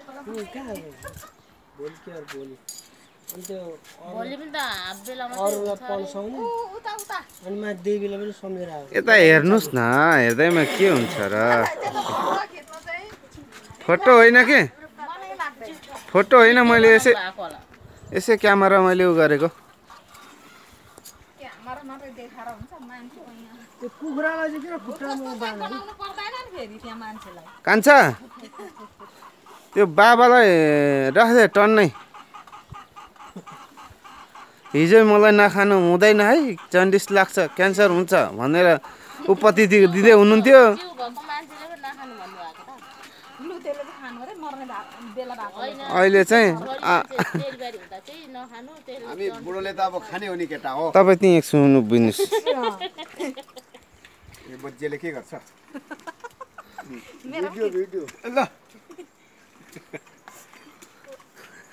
उम्, कहाँ गयो? भोलि के अरे भोलि अनि त्यो अरू- भोलि पनि त हाफ बेलामा अरूलाई पल्साउनु अनि मा देवीलाई पनि सम्झेर आएको यता हेर्नुहोस् न हेर्दैमा के हुन्छ र फोटो होइन कि फोटो होइन मैले यसै यसै क्यामेरा मैले उ गरेको क्यामेरा मात्रै देखाएर हुन्छ मान्छे यहाँ त्यो कुखुरालाई चाहिँ किन खुट्टामा बाँध्नु बनाउनु पर्दैन नि फेरि त्यहाँ मान्छेलाई कान्छा त्यो बाबालाई राख्दे टन्नै। हिजो मलाई नखानु हुँदैन है जन्डिस लाग्छ क्यान्सर हुन्छ भनेर उपति दिँदै हुनुहुन्थ्यो। लु अहिले चाहिँ छोरी आ- मान्छे डेलिभरी हुँदा चाहिँ नखानु तेल हामी बुढोले त अब खाने हो नि केटा हो। तपाईँ त्यहीँ एक सुन्नु बुझ्नुहोस्। यो बच्चीले के गर्छ? Video video.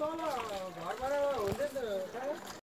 तल घरबाट हुँदैन